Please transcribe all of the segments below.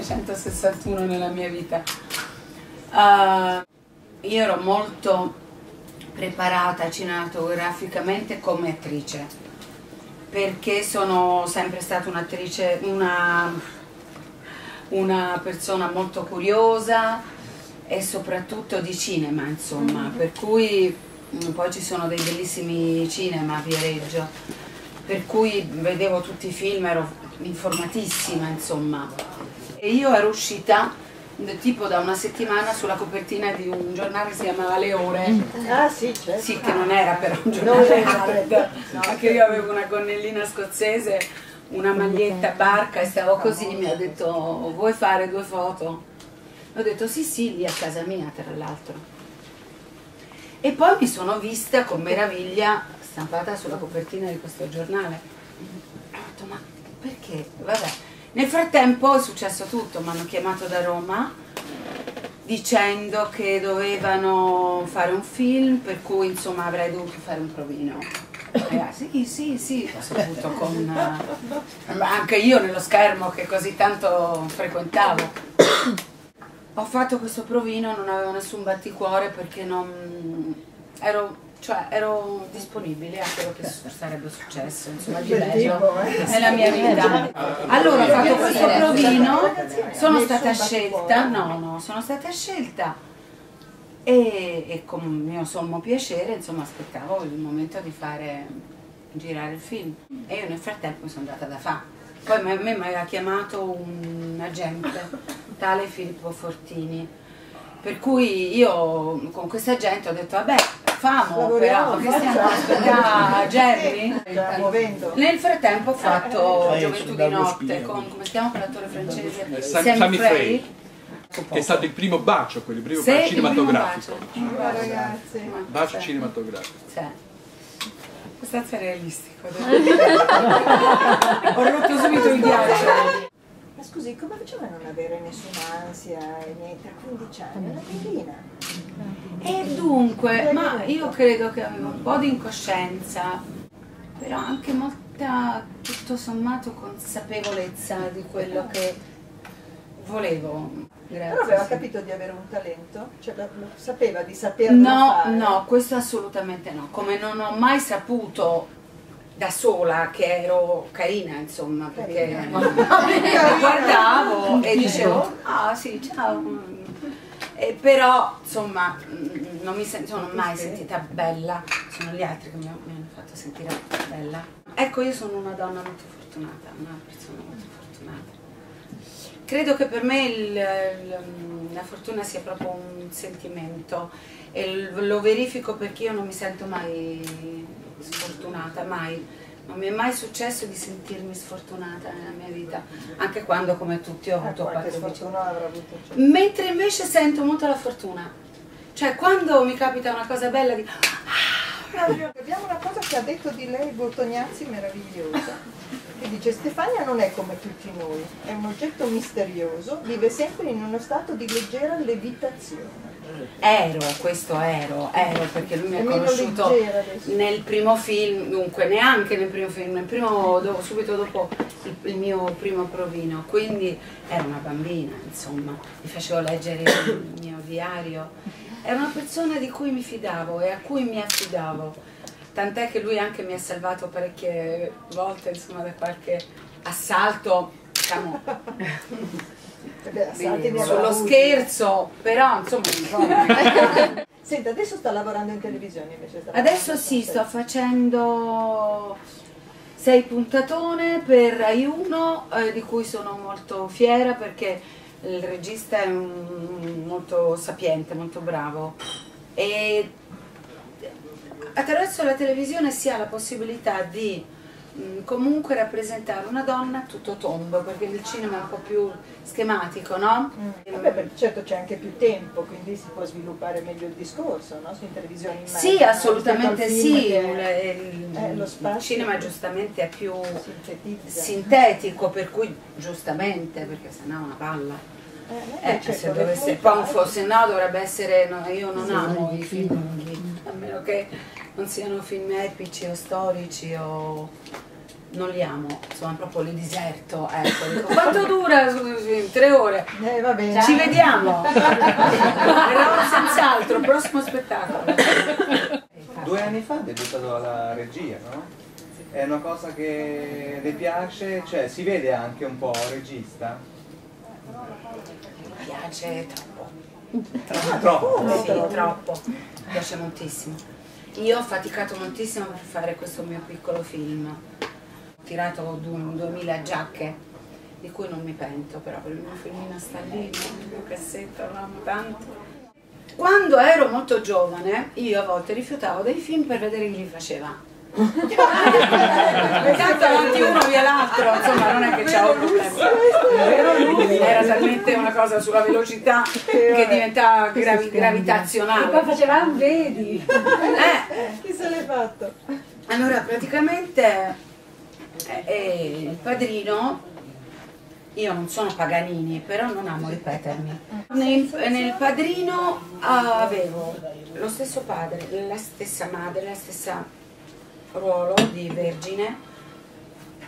1961 nella mia vita. Uh, io ero molto preparata cinematograficamente come attrice, perché sono sempre stata un'attrice, una, una persona molto curiosa e soprattutto di cinema, insomma, mm. per cui mm, poi ci sono dei bellissimi cinema a Viareggio, per cui vedevo tutti i film, ero informatissima, insomma. E io ero uscita tipo da una settimana sulla copertina di un giornale che si chiamava Le Ore. Ah sì, certo. Sì, che non era però un giornale hard, no, anche io avevo una gonnellina scozzese, una maglietta barca e stavo così, mi ha detto vuoi fare due foto? Ho detto sì sì, lì a casa mia tra l'altro. E poi mi sono vista con meraviglia stampata sulla copertina di questo giornale. Ho detto ma perché? Vabbè nel frattempo è successo tutto, mi hanno chiamato da Roma dicendo che dovevano fare un film per cui insomma avrei dovuto fare un provino. Eh, sì, sì, sì, ho saputo con uh, anche io nello schermo che così tanto frequentavo. Ho fatto questo provino, non avevo nessun batticuore perché non ero cioè ero disponibile a quello che sarebbe successo, insomma, di bello eh. nella mia vita. Allora ho fatto questo provino, sono stata scelta, no, no, sono stata scelta. E, e con mio sommo piacere, insomma, aspettavo il momento di fare, girare il film. E io nel frattempo mi sono data da fare. Poi a me mi aveva chiamato un agente, tale Filippo Fortini, per cui io con questa gente ho detto vabbè famo però che stiamo aspettando Jerry nel frattempo ho fatto Gioventù di notte con come si chiama quell'attore francese eh, Sammy Frey che è stato il primo bacio, quello, il primo bacio cinematografico. Primo bacio. Oh, ragazzi. Bacio sì. cinematografico. Sì. È realistico. Ho rotto subito il ghiaccio. Ma scusi, come faceva a non avere nessuna ansia e niente a 15 anni? Una bambina. E dunque, ma io credo che avevo un po' di incoscienza, però anche molta, tutto sommato, consapevolezza di quello che volevo. Grazie, però aveva sì. capito di avere un talento? Cioè sapeva di saperlo no, fare? No, questo assolutamente no. Come non ho mai saputo da sola che ero carina insomma perché guardavo e dicevo ah sì ciao. E però insomma non mi sono mai sentita bella. Sono gli altri che mi, hanno fatto sentire bella. Ecco io sono una donna molto fortunata una persona molto fortunata. Credo che per me il, il, la fortuna sia proprio un sentimento e lo verifico perché io non mi sento mai sfortunata, mai. Non mi è mai successo di sentirmi sfortunata nella mia vita, anche quando come tutti ho eh, avuto qualche sfortuna avrà avuto. Cioè. Mentre invece sento molto la fortuna. Cioè quando mi capita una cosa bella di... Ah, abbiamo una cosa che ha detto di lei Bottoniazzi meravigliosa che dice Stefania non è come tutti noi, è un oggetto misterioso, vive sempre in uno stato di leggera levitazione. Ero, questo ero, ero perché lui mi ha conosciuto nel primo film, dunque neanche nel primo film, nel primo, dopo, subito dopo il, il, mio primo provino, quindi ero una bambina, insomma, mi facevo leggere il mio diario, era una persona di cui mi fidavo e a cui mi affidavo, tant'è che lui anche mi ha salvato parecchie volte, insomma, da qualche assalto, diciamo, sullo scherzo, però insomma... Senta, adesso sta lavorando in televisione invece? Adesso sì, sto facendo sei puntatone per Rai 1 eh, di cui sono molto fiera perché il regista è un, molto sapiente, molto bravo. E attraverso la televisione si ha la possibilità di comunque rappresentare una donna tutto tondo, perché il cinema è un po' più schematico, no? Mm. Vabbè, certo c'è anche più tempo, quindi si può sviluppare meglio il discorso, no? Su in televisione in Sì, assolutamente sì, il, il, eh, il, cinema giustamente è più sintetico, per cui giustamente, perché sennò è una palla. Eh, eh, se dovesse, poi se no dovrebbe essere, no, io non sì, amo i film lunghi, a meno che non siano film epici o storici o non li amo, insomma proprio li diserto, ecco, dico, quanto dura? Tre ore. Eh, va bene. Ci vediamo. Verrò senz'altro, prossimo spettacolo. Due anni fa ha debuttato alla regia, no? È una cosa che le piace, cioè si vede anche un po' regista? Mi piace troppo. Troppo. Sì, troppo. Mi piace moltissimo. Io ho faticato moltissimo per fare questo mio piccolo film. Tirato du- 2000 giacche, di cui non mi pento, però per il mio filmino sta lì, nel mio cassetto, lo amo tanto. Quando ero molto giovane, io a volte rifiutavo dei film per vedere chi li faceva. Tanto avanti uno via l'altro, insomma non è che. Però lui era talmente una cosa sulla velocità che diventava gravi- E poi gravitazionale. facevamo vedi. Eh, Chi se l'è fatto? allora praticamente eh, il padrino, io non sono Paganini, però non amo ripetermi. Nel, nel padrino avevo lo stesso padre, la stessa madre, la stessa ruolo di vergine,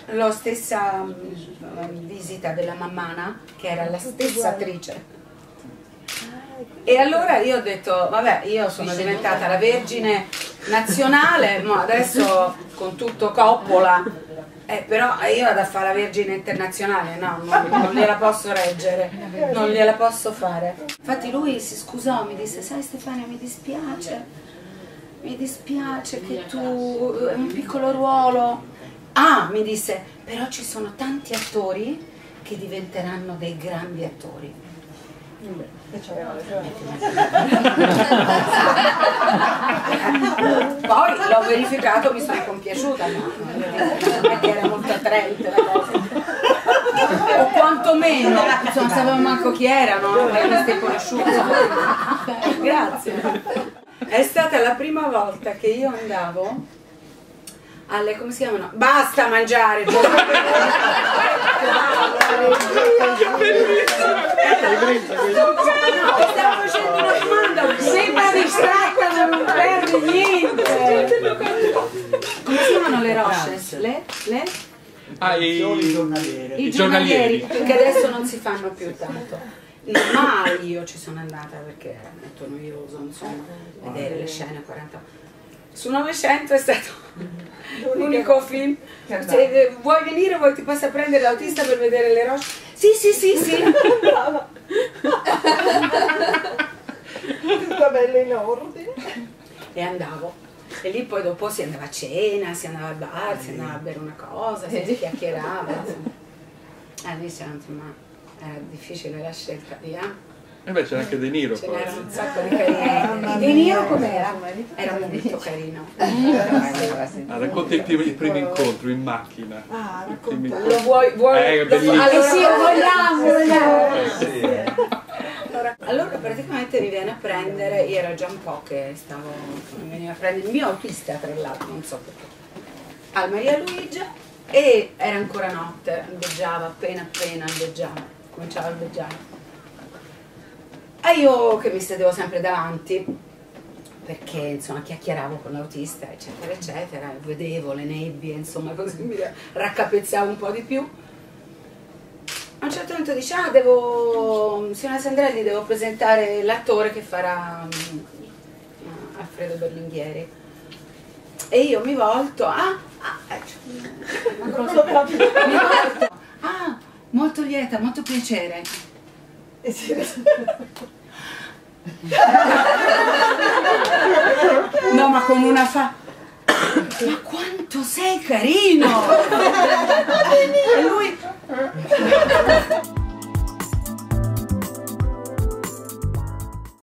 la stessa mm, visita della mammana, che era la stessa attrice. E allora io ho detto, vabbè, io sono diventata la vergine nazionale, mo adesso con tutto coppola, eh, però io vado a fare la vergine internazionale, no, non, non gliela posso reggere, non gliela posso fare. Infatti lui si scusò, mi disse, sai Stefania, mi dispiace, mi dispiace che tu, è un piccolo ruolo. Ah, mi disse, però ci sono tanti attori che diventeranno dei grandi attori. C'aveva le Poi l'ho verificato, mi sono compiaciuta, ma non che era molto attraente la cosa. O quantomeno, insomma, sapevamo manco chi erano, non avresti conosciuto. Grazie. È stata la prima volta che io andavo alle, come si chiamano? Basta mangiare! No, stavo facendo una domanda, ma non perdi niente! Come si chiamano le roches? Le? Le? Ah, i, giornalieri. I i giornalieri. che adesso non si fanno più tanto. Mai io ci sono andata perché è molto noioso, insomma, vedere le scene 40 su 900 è stato l'unico film. Se vuoi venire, vuoi ti passa a prendere l'autista per vedere le rocce? Sì, sì, sì, sì. Tutta bella in ordine. E andavo. E lì poi dopo si andava a cena, si andava al bar, si andava a bere una cosa, si chiacchierava. Insomma. C'era, insomma, era difficile la scelta di eh. E beh, c'era anche De Niro Ce un sacco di carini. De Niro com'era? Era molto carino. Ah, racconta il primo, il primo incontro in macchina. Ah, racconta. Lo vuoi, vuoi Eh, lo- allora, sì, vogliamo, vogliamo. Eh, sì. Allora, praticamente mi viene a prendere, io era già un po' che stavo, mi veniva a prendere il mio autista tra l'altro, non so perché, al Maria Luigia e era ancora notte, aldeggiava, appena appena aldeggiava, cominciava a aldeggiare. E io che mi sedevo sempre davanti, perché insomma chiacchieravo con l'autista, eccetera, eccetera, vedevo le nebbie, insomma, così mi raccapezzavo un po' di più. Certo punto dice, ah, devo, signora Sandrelli, devo presentare l'attore che farà mm, Alfredo Berlinghieri. E io mi volto, ah, ah, eh, cioè, una cosa- mi volto, ah, molto lieta, molto piacere. E si No, ma con una fa. Ma quanto sei carino! e lui 嗯